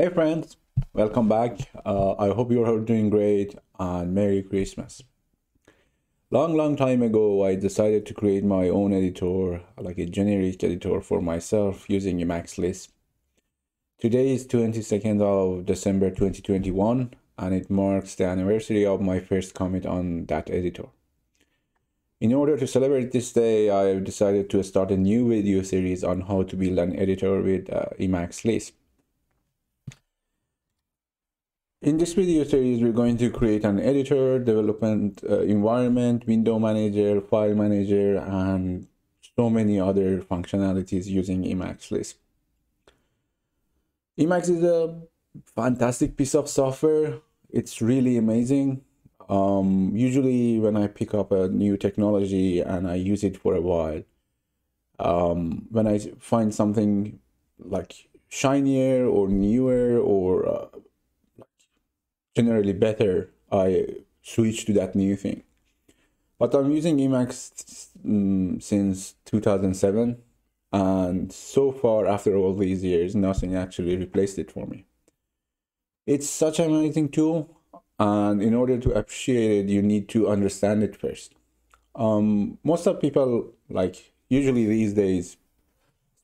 Hey friends, welcome back. Uh, I hope you're all doing great and Merry Christmas. Long, long time ago, I decided to create my own editor, like a generic editor for myself using Emacs Lisp. Today is 22nd of December 2021 and it marks the anniversary of my first commit on that editor. In order to celebrate this day, I decided to start a new video series on how to build an editor with uh, Emacs Lisp. In this video series, we're going to create an editor, development uh, environment, window manager, file manager, and so many other functionalities using Emacs Lisp. Emacs is a fantastic piece of software. It's really amazing. Um, usually when I pick up a new technology and I use it for a while, um, when I find something like shinier or newer or uh, generally better, I switch to that new thing. But I'm using Emacs since 2007, and so far, after all these years, nothing actually replaced it for me. It's such an amazing tool, and in order to appreciate it, you need to understand it first. Um, most of people, like usually these days,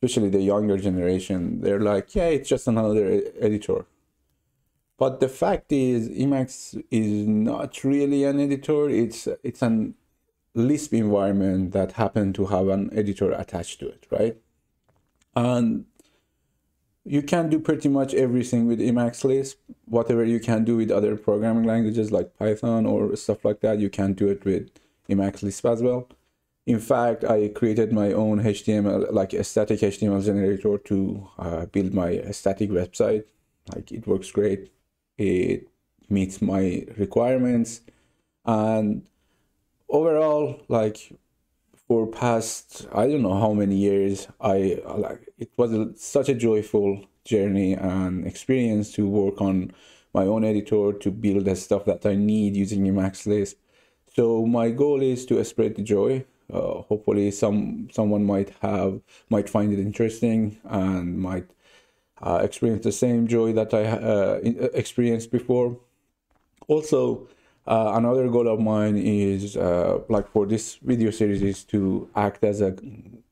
especially the younger generation, they're like, yeah, it's just another editor but the fact is, Emacs is not really an editor. It's it's an Lisp environment that happened to have an editor attached to it, right? And you can do pretty much everything with Emacs Lisp. Whatever you can do with other programming languages like Python or stuff like that, you can do it with Emacs Lisp as well. In fact, I created my own HTML, like a static HTML generator to uh, build my static website. Like it works great it meets my requirements. And overall like for past i don't know how many years i like it was a, such a joyful journey and experience to work on my own editor to build the stuff that i need using emacs lisp so my goal is to spread the joy. Uh, hopefully some someone might have might find it interesting and might uh, experience the same joy that I uh, uh, experienced before. Also, uh, another goal of mine is uh, like for this video series is to act as a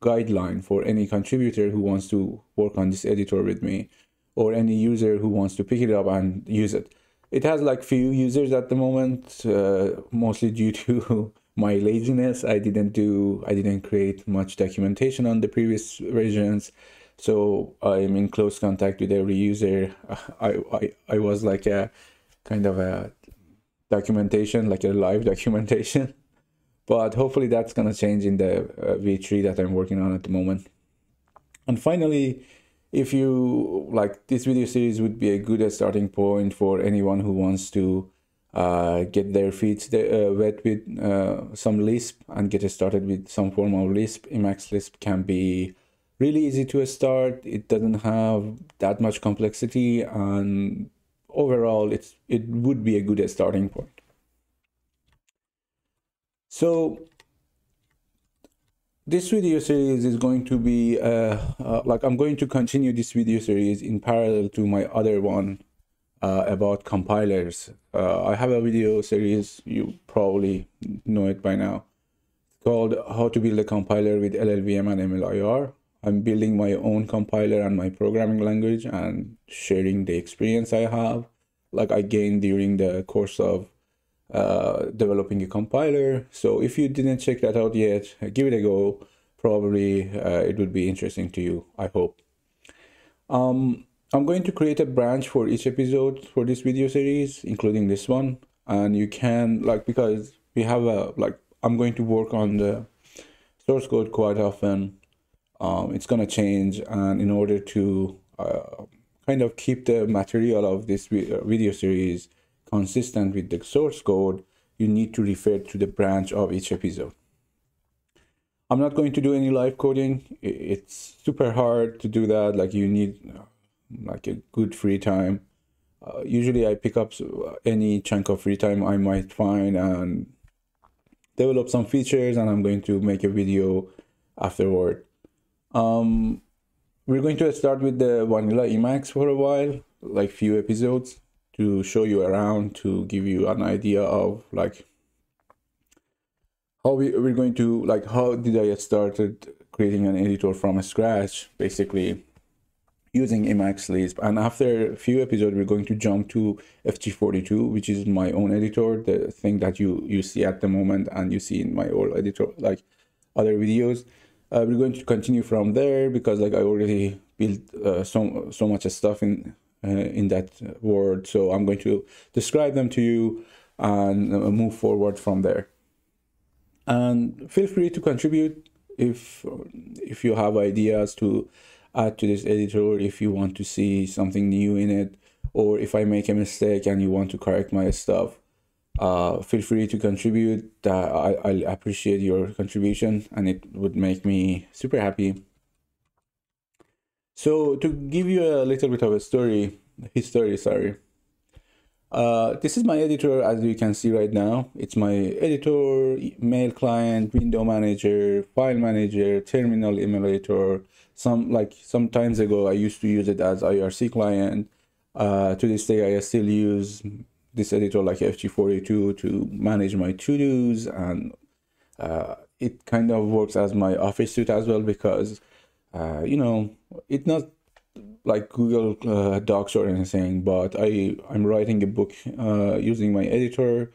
guideline for any contributor who wants to work on this editor with me or any user who wants to pick it up and use it. It has like few users at the moment, uh, mostly due to my laziness. I didn't do, I didn't create much documentation on the previous versions so I'm in close contact with every user. I, I, I was like a kind of a documentation, like a live documentation. But hopefully that's going to change in the uh, V3 that I'm working on at the moment. And finally, if you like this video series would be a good starting point for anyone who wants to uh, get their feet uh, wet with uh, some Lisp and get started with some form of Lisp. Emacs Lisp can be really easy to start. It doesn't have that much complexity, and overall, it's it would be a good starting point. So this video series is going to be uh, uh, like I'm going to continue this video series in parallel to my other one uh, about compilers. Uh, I have a video series, you probably know it by now, called How to Build a Compiler with LLVM and MLIR. I'm building my own compiler and my programming language and sharing the experience I have, like I gained during the course of uh, developing a compiler. So if you didn't check that out yet, give it a go. Probably uh, it would be interesting to you, I hope. Um, I'm going to create a branch for each episode for this video series, including this one. And you can, like, because we have a, like, I'm going to work on the source code quite often um, it's going to change. And in order to uh, kind of keep the material of this uh, video series consistent with the source code you need to refer to the branch of each episode. I'm not going to do any live coding. It's super hard to do that. Like you need uh, like a good free time. Uh, usually i pick up any chunk of free time i might find and develop some features and i'm going to make a video afterward um, we're going to start with the vanilla Emacs for a while, like few episodes to show you around to give you an idea of like how we, we're going to like how did I get started creating an editor from scratch basically using Emacs Lisp. And after a few episodes we're going to jump to FG42 which is my own editor the thing that you you see at the moment and you see in my old editor like other videos uh, we're going to continue from there because like I already built uh, so so much stuff in uh, in that word. So I'm going to describe them to you and uh, move forward from there. And feel free to contribute if if you have ideas to add to this editor, if you want to see something new in it, or if I make a mistake and you want to correct my stuff uh, feel free to contribute. Uh, I, I appreciate your contribution and it would make me super happy. So to give you a little bit of a story, history, sorry. Uh, this is my editor as you can see right now. It's my editor, mail client, window manager, file manager, terminal emulator. Some like some times ago I used to use it as IRC client. Uh, to this day I still use this editor like FG42 to manage my to-dos and uh, it kind of works as my office suite as well because uh, you know it's not like Google uh, Docs or anything but I I'm writing a book uh, using my editor.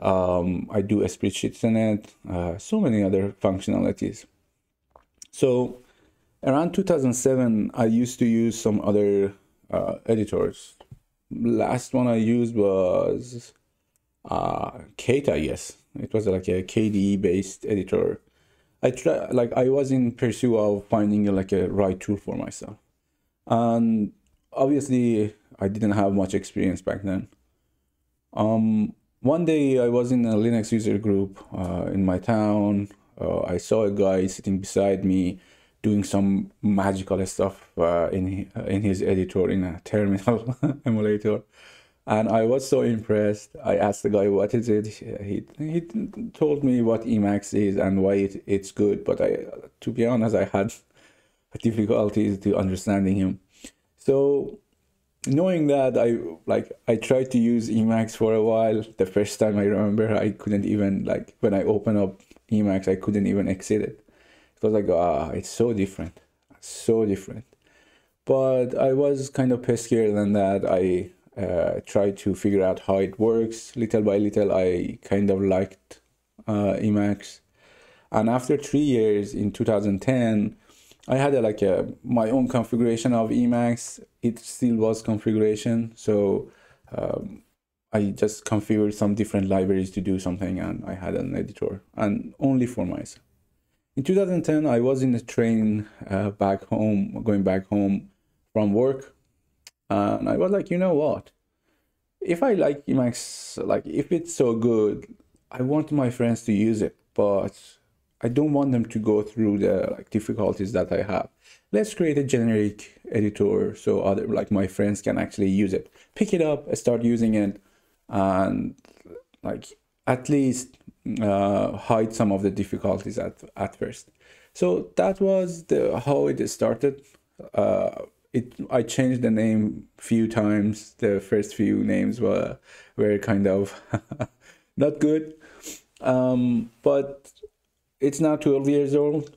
Um, I do a spreadsheets in it uh, so many other functionalities. So around 2007 I used to use some other uh, editors last one I used was uh, Kate, yes. It was like a KDE based editor. I try like I was in pursuit of finding like a right tool for myself. And obviously I didn't have much experience back then. Um, one day I was in a Linux user group uh, in my town. Uh, I saw a guy sitting beside me doing some magical stuff uh, in in his editor in a terminal emulator and I was so impressed. I asked the guy, "What is it?" He he told me what Emacs is and why it, it's good. But I, to be honest, I had difficulties to understanding him. So, knowing that, I like I tried to use Emacs for a while. The first time I remember, I couldn't even like when I open up Emacs, I couldn't even exit it was like, ah, it's so different, so different. But I was kind of peskier than that. I uh, tried to figure out how it works. Little by little, I kind of liked uh, Emacs. And after three years in 2010, I had a, like a my own configuration of Emacs. It still was configuration, so um, I just configured some different libraries to do something, and I had an editor, and only for myself. In 2010, I was in the train uh, back home, going back home from work, and I was like, you know what? If I like Emacs, like if it's so good, I want my friends to use it, but I don't want them to go through the like difficulties that I have. Let's create a generic editor so other like my friends can actually use it. Pick it up, start using it, and like at least uh, hide some of the difficulties at, at first. So that was the how it started. Uh, it I changed the name few times. The first few names were were kind of not good, um, but it's now twelve years old.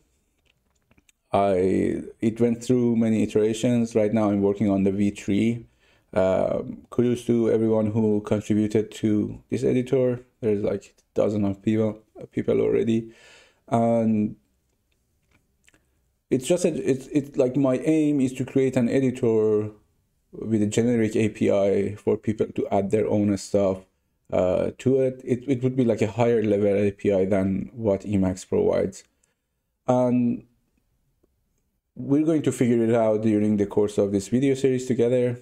I it went through many iterations. Right now, I'm working on the V three. Um, kudos to everyone who contributed to this editor. There's like dozens of people people already, and it's just a, it's it's like my aim is to create an editor with a generic API for people to add their own stuff uh, to it. it. It would be like a higher level API than what Emacs provides, and we're going to figure it out during the course of this video series together.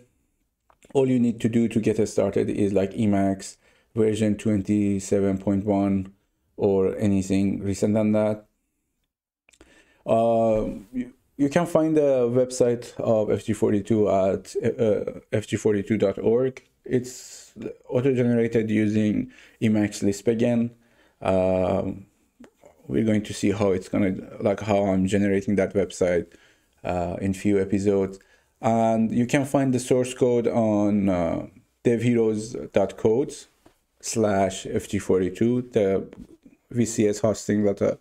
All you need to do to get us started is like Emacs version 27.1 or anything recent than that. Uh, you, you can find the website of FG42 at uh, fg42.org. It's auto-generated using Emacs Lisp again. Um, we're going to see how it's gonna like how I'm generating that website uh, in few episodes. And you can find the source code on uh, devheroes.codes slash FG42, the VCS hosting that uh,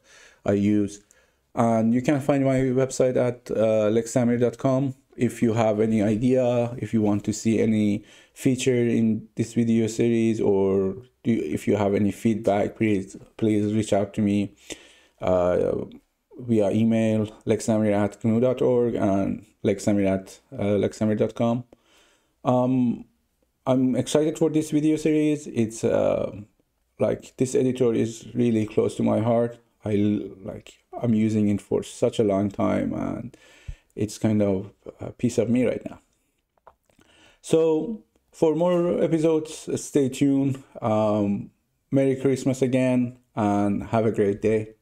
I use. And you can find my website at uh, lxsameer.com if you have any idea, if you want to see any feature in this video series, or do, if you have any feedback, please please reach out to me uh, via email lxsameer at gnu.org and lxsameer at uh, lexsamir.com. Um, I'm excited for this video series. It's uh, like this editor is really close to my heart. I like I'm using it for such a long time and it's kind of a piece of me right now. So for more episodes, stay tuned. Um, Merry Christmas again and have a great day.